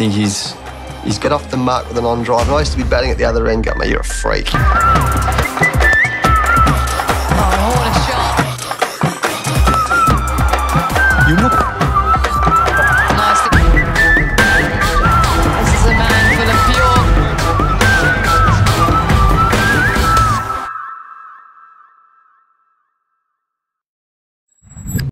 think he's he's got off the mark with an on drive. I used to be batting at the other end, got you're a freak. Oh, what a shot. You look